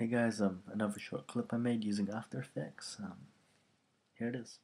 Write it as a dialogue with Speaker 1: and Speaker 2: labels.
Speaker 1: Hey guys, um, another short clip I made using After Effects. Um, here it is.